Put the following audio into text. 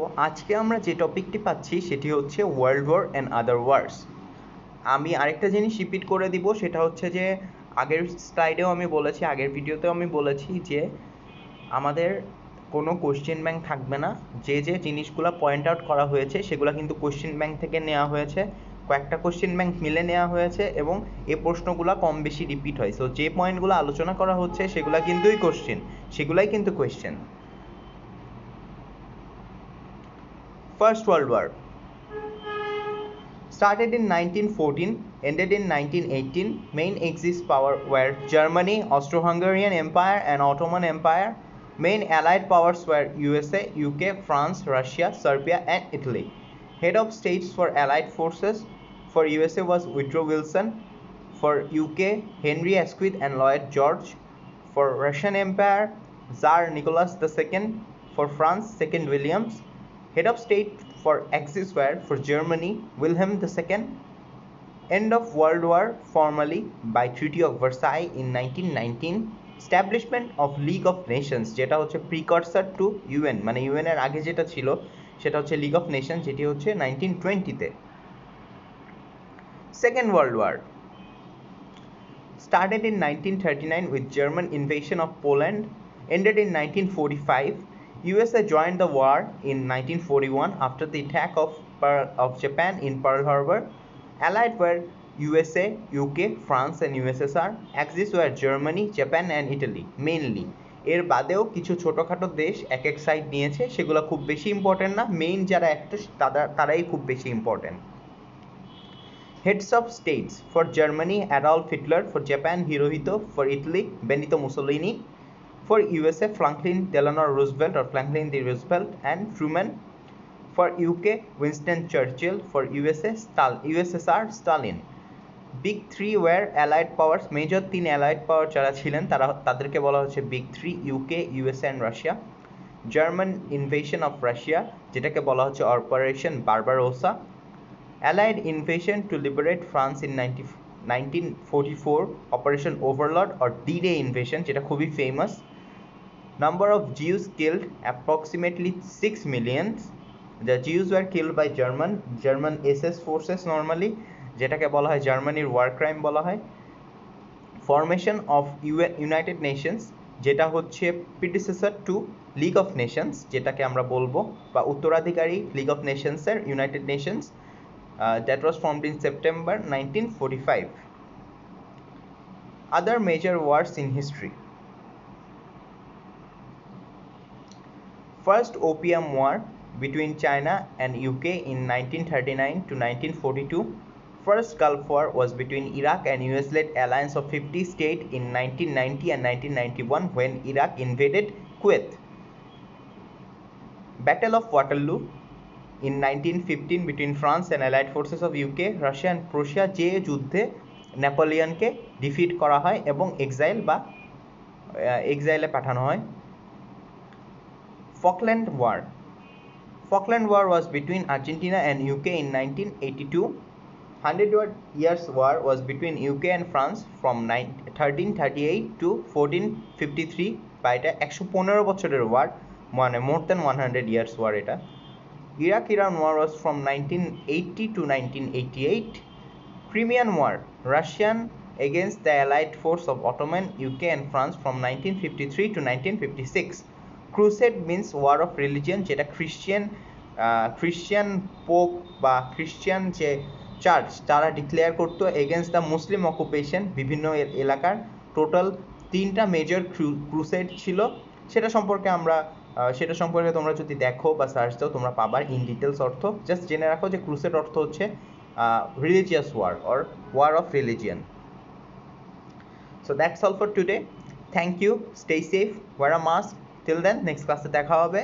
তো আজকে আমরা যে টপিকটি পাচ্ছি সেটি হচ্ছে world war and other wars. আমি আরেকটা জিনিস রিপিট করে দিব, সেটা হচ্ছে যে আগের স্লাইডেও আমি বলেছি, আগের ভিডিওতেও আমি বলেছি যে আমাদের কোনো কোশ্চেন ব্যাংক থাকবে না। যে যে জিনিসগুলো পয়েন্ট আউট করা হয়েছে, সেগুলো কিন্তু কোশ্চেন ব্যাংক থেকে নেওয়া হয়েছে। কয়েকটা কোশ্চেন ব্যাংক মিলে নেওয়া হয়েছে এবং এই প্রশ্নগুলো কম বেশি রিপিট হয়। সো যে পয়েন্টগুলো আলোচনা করা হচ্ছে, সেগুলো কিন্তুই কোশ্চেন, সেগুলাই কিন্তু question First World War. Started in 1914 ended in 1918 main axis power were germany austro-hungarian empire and ottoman empire. Main allied powers were usa uk france russia serbia and italy. Head of states for allied forces for usa was woodrow wilson. For uk henry asquith and lloyd george. For russian empire tsar nicholas ii for france second williams Head of state for Axis were for Germany Wilhelm II. End of World War formally by Treaty of Versailles in 1919. Establishment of League of Nations যেটা হচ্ছে প্রিকর্সার two UN মানে UN এর আগে যেটা ছিল সেটা হচ্ছে league of nation যেটি হচ্ছে নাইনটিন টোয়েন্টিতে second world war started in 1939 with German invasion of Poland, ended in 1945 USA joined the war in 1941 after the attack of, of Japan in Pearl Harbor. Allied were USA, UK, France, and USSR. Axis were Germany, Japan, and Italy mainly. এর বাদেও কিছু ছোটোখাটো দেশ এক এক side নিয়েছে সেগুলো খুব বেশি ইম্পর্টেন্ট না মেইন যারা একটা তারা তারাই খুব বেশি important heads of states for Germany Adolf Hitler for Japan Hirohito for Italy Benito Mussolini For USA, Franklin Delano Roosevelt or Franklin D. Roosevelt and Truman. For UK, Winston Churchill. For USA, Stal USSR, Stalin. Big three war allied powers major তিন allied power যারা ছিলেন তারা তাদেরকে বলা হচ্ছে big three UK USA and Russia German invasion of Russia যেটাকে বলা হচ্ছে operation Barbarossa allied invasion to liberate France in ninety nineteen forty four operation Overlord or D day invasion যেটা খুবই famous number of Jews killed, approximately 6 millions. The Jews were killed by German German SS forces normally, যেটাকে বলা হয় জার্মানির war crime বলা হয়। Formation of United Nations যেটা হচ্ছে predecessor to League of Nations যেটাকে আমরা বলব, বা উত্তরাধিকারী league of নেশনসের United Nations that was formed in September nineteen forty five other major wars in history First Opium War between China and UK in 1939 to 1942. First Gulf War was between Iraq and US-led alliance of 50 states in 1990 and 1991 when Iraq invaded Kuwait. Battle of Waterloo in 1915 between France and allied forces of UK, Russia and Prussia যে যুদ্ধে নেপোলিয়নকে defeat করা হয় এবং exile বা এক্সাইলে পাঠানো হয় Falkland War. Falkland War was between Argentina and UK in 1982. Hundred Years War was between UK and France from 1338 to 1453 বা এটা একশো পনেরো বছরের ওয়ার মানে more than one hundred years war এটা Iraq Iran war was from nineteen against the allied force of Ottoman, UK and France from 1953 to 1956. Crusade means war of religion যেটা Christian Christian pope বা Christian যে church তারা declare করতো against the Muslim occupation বিভিন্ন এলাকার। Total তিনটা major crusade ছিল। সেটা সম্পর্কে আমরা সেটা সম্পর্কে তোমরা যদি দেখো বা সার্চ দাও, তোমরা পাবার ইন ডিটেলস অর্থ। জাস্ট জেনে রাখো যে ক্রুসেড অর্থ হচ্ছে religious war or war of religion so that's all for today thank you stay safe wear a mask till then next ক্লাসে দেখা হবে।